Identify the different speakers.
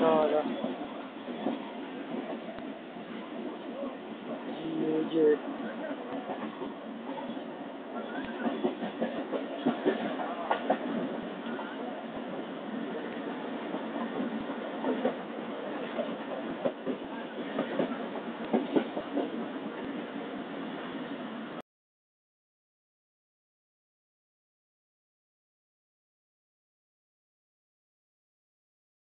Speaker 1: droga. GG.